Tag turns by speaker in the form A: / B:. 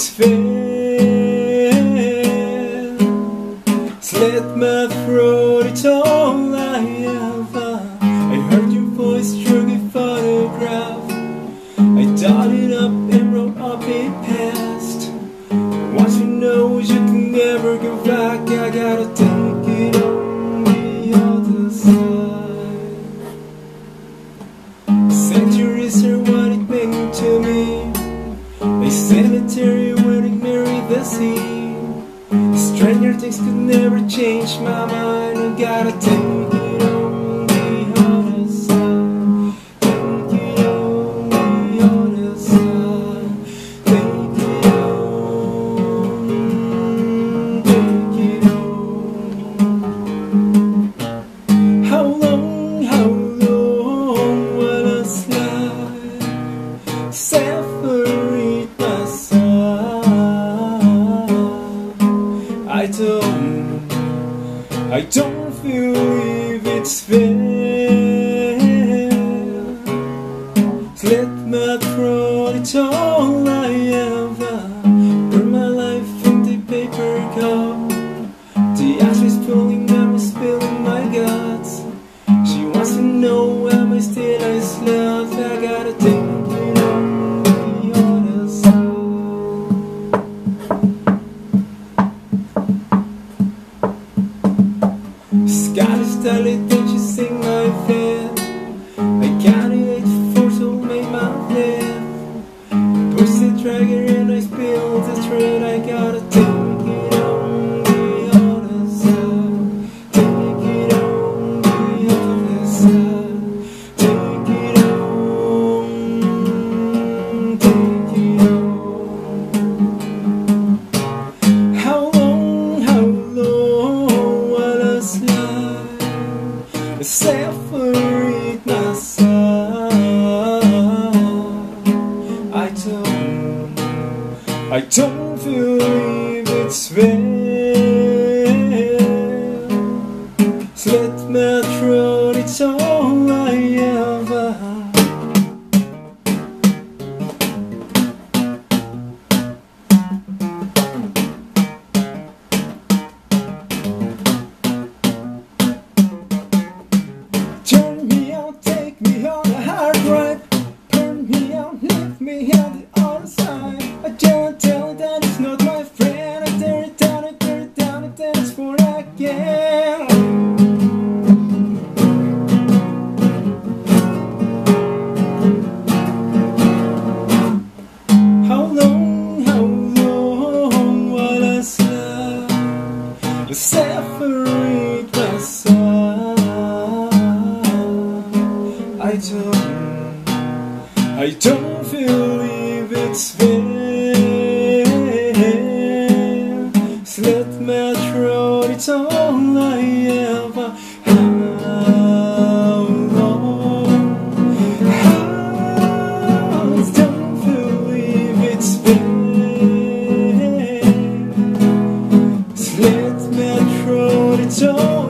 A: it's fair. Slit my throat, it's all I ever. I heard your voice through the photograph. I dotted up and wrote up a past. Once you know you can never go back, I gotta take it on the other side. Centuries are what it meant to me. A cemetery Things could never change my mind. I gotta take it I don't believe it's fair. deleitante sem nada. Separate myself. I don't, I don't believe it's fair. Again. How long, how long will I slide? Separate myself. I don't, I don't throat, it's all I ever. Long? How don't believe it's all